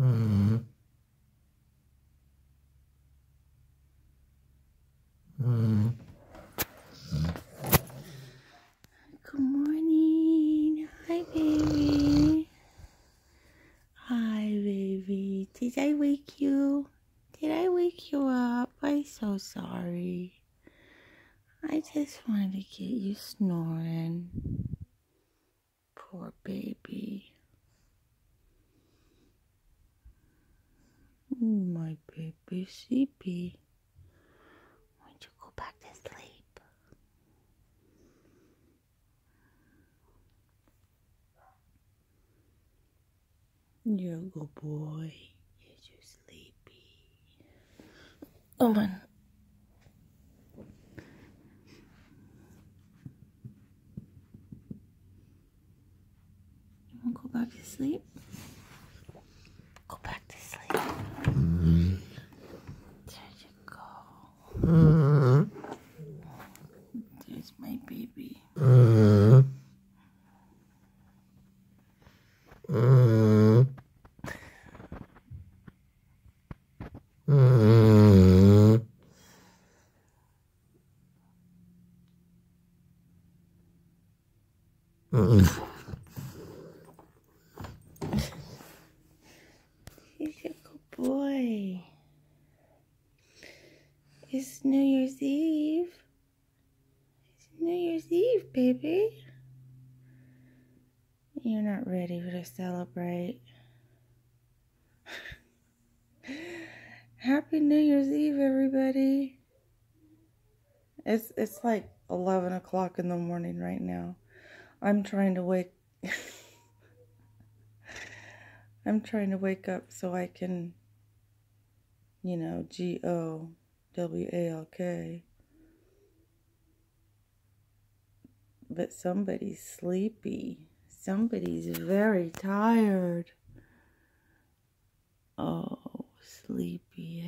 Mm. Mm. Good morning. Hi, baby. Hi, baby. Did I wake you? Did I wake you up? I'm so sorry. I just wanted to get you snoring. Poor baby. Oh, my sleepy. Why don't you go back to sleep? You're a good boy. You're sleepy. Oh, Come on. You want to go back to sleep? Go back to sleep. There you go. Mm. There's my baby. Mm. Mm. Mm. Mm. He's a good boy. It's New Year's Eve. It's New Year's Eve, baby. You're not ready to celebrate. Happy New Year's Eve, everybody. It's it's like eleven o'clock in the morning right now. I'm trying to wake I'm trying to wake up so I can, you know, G O W A L K. But somebody's sleepy. Somebody's very tired. Oh, sleepyhead.